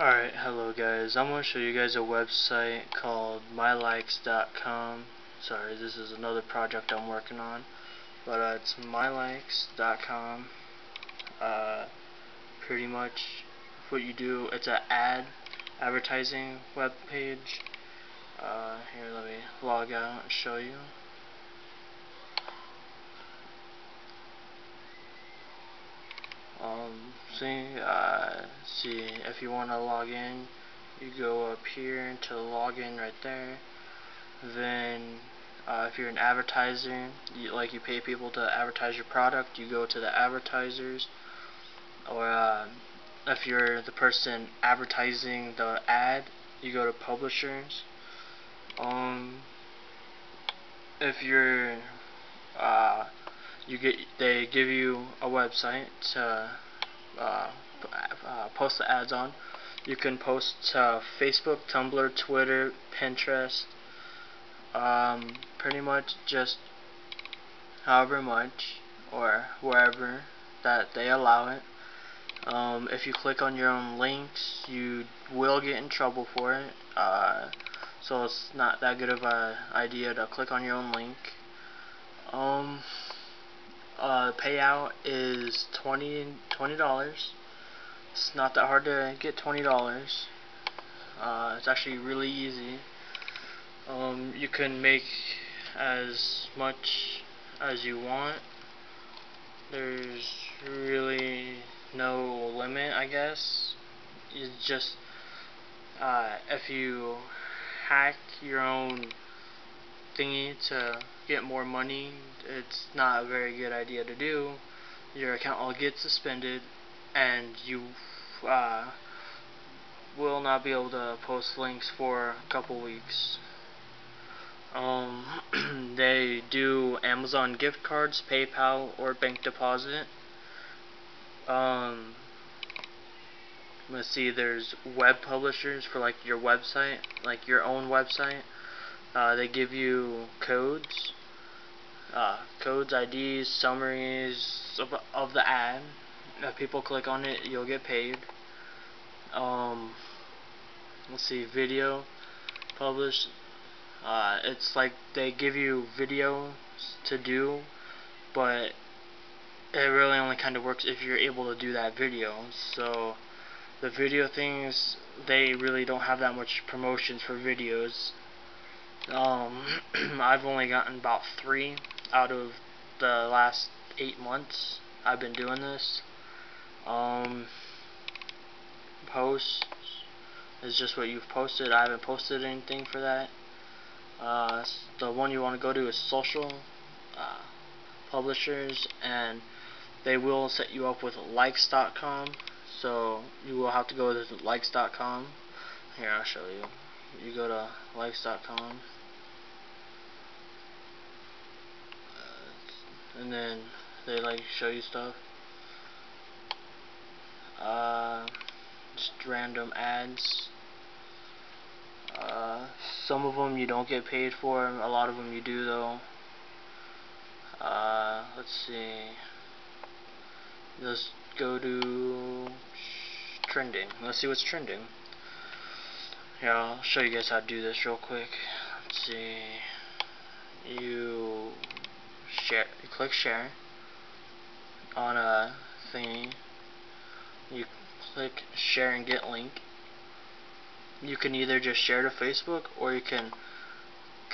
Alright, hello guys. I'm going to show you guys a website called mylikes.com. Sorry, this is another project I'm working on. But uh, it's mylikes.com. Uh, pretty much what you do, it's an ad advertising web page. Uh, here, let me log out and show you. Um, see, uh, see, if you want to log in, you go up here to login right there. Then, uh, if you're an advertiser, you, like you pay people to advertise your product, you go to the advertisers. Or uh, if you're the person advertising the ad, you go to publishers. Um, if you're uh, you get they give you a website to uh, uh, post the ads on. You can post to Facebook, Tumblr, Twitter, Pinterest, um, pretty much just however much or wherever that they allow it. Um, if you click on your own links, you will get in trouble for it. Uh, so it's not that good of an idea to click on your own link. Um, uh, payout is 20 dollars. It's not that hard to get twenty dollars. Uh, it's actually really easy. Um, you can make as much as you want. There's really no limit, I guess. It's just uh, if you hack your own thingy to get more money, it's not a very good idea to do. Your account will get suspended, and you uh, will not be able to post links for a couple weeks. Um, they do Amazon gift cards, PayPal, or bank deposit. Um, let's see, there's web publishers for like your website, like your own website. Uh, they give you codes, uh, codes, IDs, summaries of, of the ad. If people click on it, you'll get paid. Um, let's see, video published. Uh, it's like they give you videos to do, but it really only kind of works if you're able to do that video. So the video things, they really don't have that much promotions for videos. Um, I've only gotten about three out of the last eight months I've been doing this. Um, posts is just what you've posted. I haven't posted anything for that. Uh, the one you want to go to is social uh, publishers, and they will set you up with likes.com. So you will have to go to likes.com. Here, I'll show you. You go to likes.com. and then they like show you stuff. Uh, just random ads. Uh, some of them you don't get paid for, a lot of them you do though. Uh, let's see. Let's go to trending. Let's see what's trending. Yeah, I'll show you guys how to do this real quick. Let's see. Share, you click share on a thingy. You click share and get link. You can either just share to Facebook or you can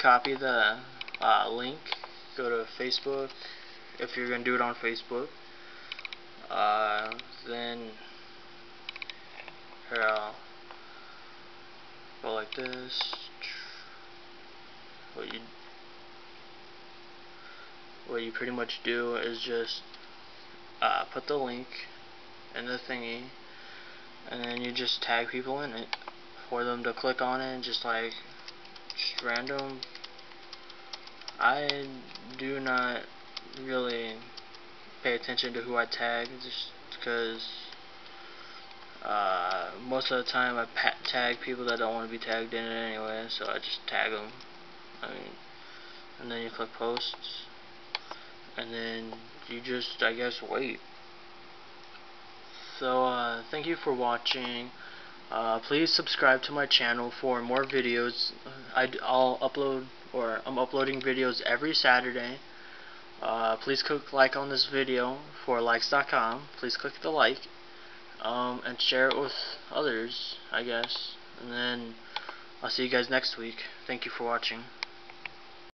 copy the uh, link, go to Facebook if you're going to do it on Facebook. Uh, then here I'll go like this. What you what you pretty much do is just uh, put the link in the thingy and then you just tag people in it for them to click on it and just like just random. I do not really pay attention to who I tag just because uh, most of the time I tag people that don't want to be tagged in it anyway so I just tag them I mean and then you click posts and then you just I guess wait so uh, thank you for watching Uh, please subscribe to my channel for more videos. I, will upload, or I'm uploading videos every Saturday. Uh, please click like on this video for likes.com. Please click the like um, and share it with others, I guess. And then I'll see you guys next week. Thank you for watching.